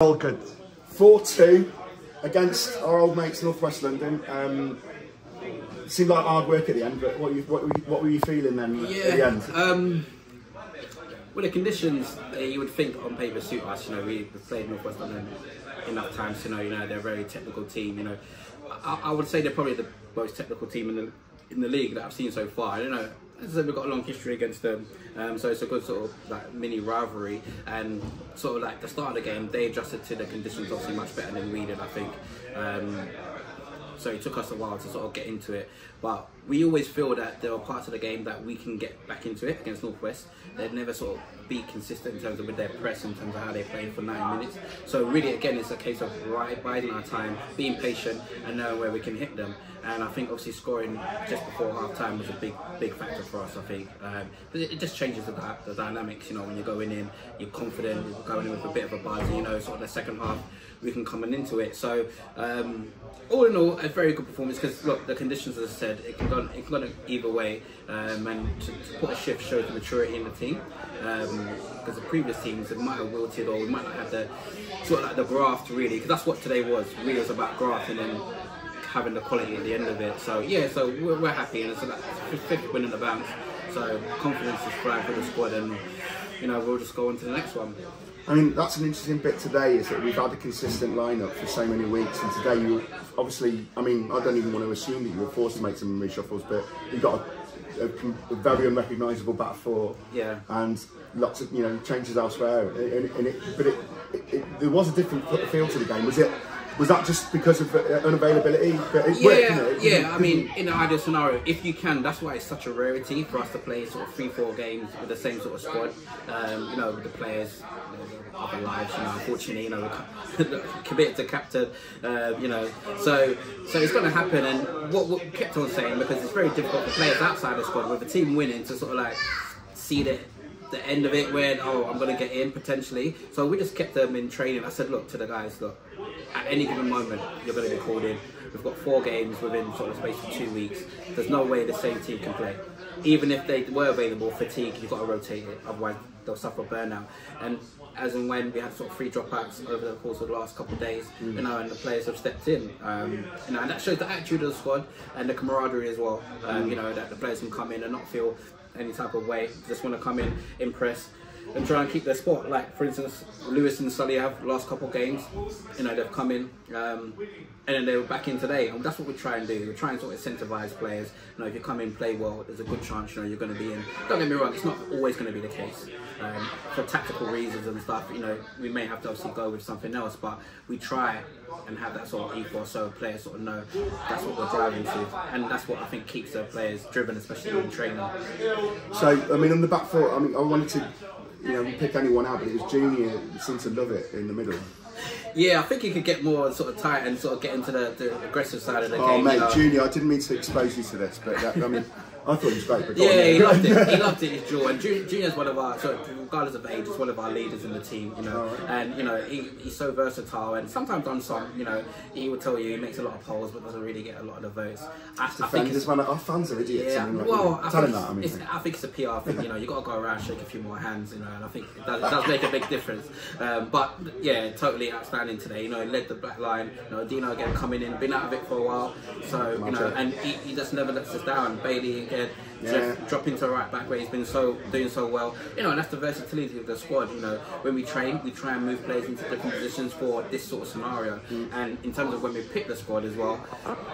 All good. 4 2 against our old mates Northwest London. Um, seemed like hard work at the end, but what, you, what, were you- what were you feeling then at the Yeah. end? Um, well, the conditions uh, you would think on paper suit us. You know, we we played Northwest London enough times to know. You know, they're a very technical team. You know, I, I would say they're probably the most technical team in the in the league that I've seen so far. I don't know. As I said, we've got a long history against them, um, so it's a good sort of like mini rivalry. And sort of like the start of the game, they adjusted to the conditions obviously much better than we did, I think. Um, so it took us a while to sort of get into it. But we always feel that there are parts of the game that we can get back into it against Northwest. They'd never sort of be consistent in terms of with their press, in terms of how they play for 90 minutes. So really, again, it's a case of right, biding our time, being patient, and knowing where we can hit them. And I think obviously scoring just before half time was a big, big factor for us. I think, um, but it, it just changes the, the dynamics. You know, when you're going in, you're confident, you're going in with a bit of a buzz. You know, sort of the second half we can come in into it. So um, all in all, a very good performance because look, the conditions, as I said, it can go it can go either way, um, and to, to put a shift shows the maturity in the team. Because the previous teams, it might have wilted or we might not have the sort of like the graft really. Because that's what today was. Really, was about graft and then having the quality at the end of it. So yeah, so we're, we're happy and it's like fifth win in the bounce. So confidence is flying for the squad and you know we'll just go on to the next one. I mean, that's an interesting bit today is that we've had a consistent lineup for so many weeks, and today you obviously, I mean, I don't even want to assume that you were forced to make some reshuffles, but you got a, a, a very unrecognisable back four, Yeah. and lots of you know changes elsewhere, and, and it, but it, it, it, there was a different feel to the game. Was it? Was that just because of uh, unavailability? Yeah, it? yeah. I mean, in an ideal scenario, if you can, that's why it's such a rarity for us to play sort of three, four games with the same sort of squad. Um, you know, with the players, know, other lives. You know, unfortunately, you know, committed to captain. Uh, you know, so so it's going to happen. And what what kept on saying because it's very difficult for players outside the squad with a team winning to sort of like see the the end of it when oh I'm gonna get in potentially. So we just kept them in training. I said, look to the guys, look, at any given moment you're gonna be called in. We've got four games within sort of space of two weeks. There's no way the same team can play. Even if they were available, fatigue, you've got to rotate it, otherwise they'll suffer burnout. And as and when we had sort of three dropouts over the course of the last couple of days, you know, and the players have stepped in, um, you know, and that shows the attitude of the squad and the camaraderie as well. Um, you know, that the players can come in and not feel any type of way. Just want to come in, impress, and try and keep their spot. Like for instance, Lewis and Sully have last couple of games. You know they've come in, um, and then they were back in today. And that's what we try and do. We try and sort of incentivise players. You know if you come in, play well, there's a good chance you know you're going to be in. Don't get me wrong, it's not always going to be the case. Um, for tactical reasons and stuff, you know, we may have to obviously go with something else, but we try and have that sort of ethos so players sort of know that's what we're driving to, and that's what I think keeps the players driven, especially in training. So, I mean, on the back foot, I mean, I wanted to, you know, pick anyone out, but it was Junior seemed to love it in the middle. Yeah, I think he could get more sort of tight and sort of get into the, the aggressive side of the Oh, game. mate, you know. Junior, I didn't mean to expose you to this, but that, I mean, I thought he was great. But Yeah, he loved it. He loved it. His jaw. And Junior's one of our, so regardless of age, is one of our leaders in the team. You know, and you know he, he's so versatile. And sometimes on some, you know, he would tell you he makes a lot of polls, but doesn't really get a lot of the votes. I, I think it's, man, our fans are idiots. yeah, I mean, like, well, I tell him think, that. I mean, it's, I think it's a PR thing. You know, you got to go around, shake a few more hands. You know, and I think it does, it does make a big difference. Um, but yeah, totally outstanding today. You know, he led the black line. You know, Dino again coming in, been out of it for a while. So you know, and he, he just never lets us down. Bailey again. Yeah. Just drop into right back where he's been so doing so well. You know, and that's the versatility of the squad. You know, when we train, we try and move players into different positions for this sort of scenario. Mm. And in terms of when we pick the squad as well,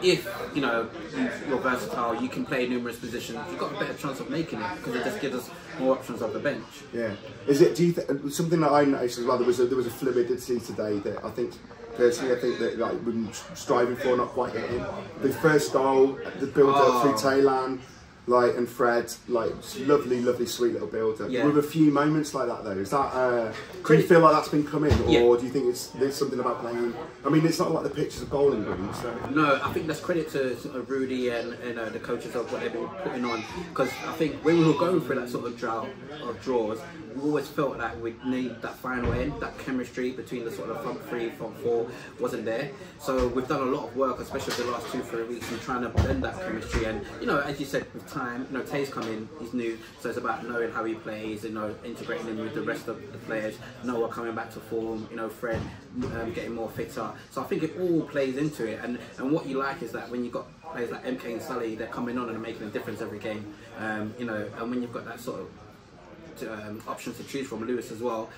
if you know you, you're versatile, you can play numerous positions. You've got a better chance of making it because it just gives us more options off the bench. yeah. Is it? Do you think something that I noticed as well? There was a, there was a fluidity today that I think. Personally, I think that like we've been striving for, not quite hitting. The first goal, the build up Oh. through Taylan, like and Fred, like lovely, lovely, sweet little builder. Yeah. With a few moments like that though, is that? Uh, do you feel like that's been coming, or Yeah. do you think it's there's something about playing? I mean, it's not like the pictures of bowling green, so. No, I think that's credit to sort of Rudy and, and uh, the coaches of what they've been putting on. Because I think when we were going through that sort of drought of draws, we always felt like we need that final end, that chemistry between the sort of front three, front four wasn't there. So we've done a lot of work, especially the last two, three weeks, in trying to blend that chemistry. And you know, as you said, time, you know, Tay's come in, he's new, so it's about knowing how he plays, you know, integrating him with the rest of the players. Noah coming back to form, you know, Fred um, getting more fitter. So I think it all plays into it. And and what you like is that when you've got players like MK and Sully, they're coming on and making a difference every game. Um, you know, and when you've got that sort of um, options to choose from, Lewis as well.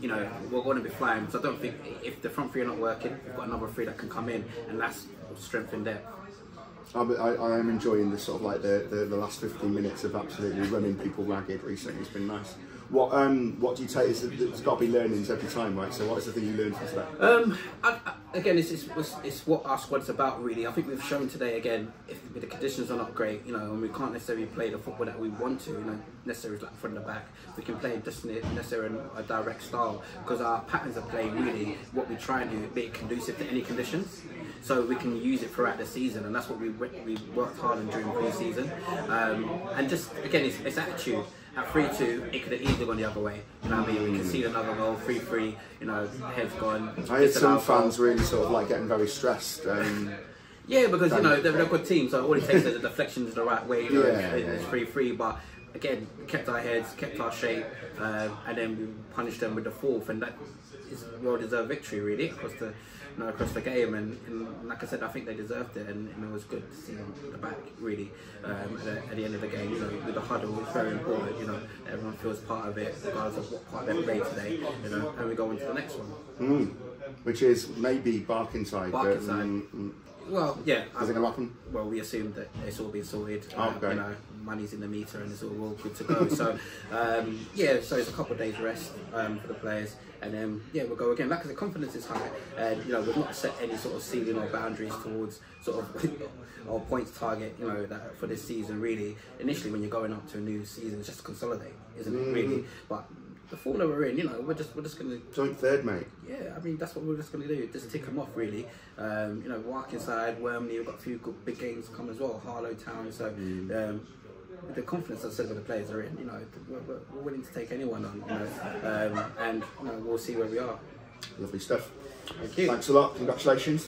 You know, we're going to be flying. So I don't think if the front three are not working, we've got another three that can come in, and that's strength in depth. I, I, am enjoying the sort of like the, the, the last 15 minutes of absolutely running people ragged recently. It's been nice. What um what do you take? Is there's got to be learnings every time, right? So what is the thing you learned from today? Um, I, I, again, it's, it's it's what our squad's about, really. I think we've shown today again, if the conditions are not great, you know, and we can't necessarily play the football that we want to, you know, necessarily like front and back. We can play just necessarily a direct style because our patterns of play really what we try and do, be it conducive to any conditions so we can use it throughout the season, and that's what we we worked hard on during pre-season. Um, and just again, it's, it's attitude. At three two, it could have easily gone the other way. You know what I mean? We can see another goal, three three. You know, heads gone. I had some fans really sort of like getting very stressed. Um, yeah, because you know they're, they're a good team, so all it takes is the deflections the right way. You know, yeah, it's three three, but again, kept our heads, kept our shape, uh, and then we punished them with the fourth, and that is well deserved victory really across the you know, across the game. And, and, like I said, I think they deserved it, and, and it was good to see them at the back really um, at, the, at, the, end of the game. You know, with the huddle, it's very important. You know, everyone feels part of it, regardless of what part they play today. You know, and we go into the next one, mm. which is maybe Barkingside. Barkingside. But, um, well, yeah. Is it going to happen? Well, we assumed that it's all been sorted. Oh, okay. you know, money's in the meter and it's all, all good to go. so, um, yeah, so it's a couple of days rest um, for the players. And then, yeah, we'll go again. Like the confidence is high. And, you know, we've not set any sort of ceiling or boundaries towards sort of, or points target, you know, that for this season, really. Initially, when you're going up to a new season, it's just to consolidate, isn't it, really? Mm. But the form that we're in, you know, we're just we're just gonna joint third, mate. Yeah, I mean that's what we're just gonna do. Just tick them off, really. Um, you know, Barkingside, Wormley, we've got a few good big games to come as well. Harlow Town, so. Mm. Um, the confidence I said that the players are in, you know, we're, we're, willing to take anyone on, you know, um, and you know, we'll see where we are. Lovely stuff. Thank you. Thanks a lot. Congratulations.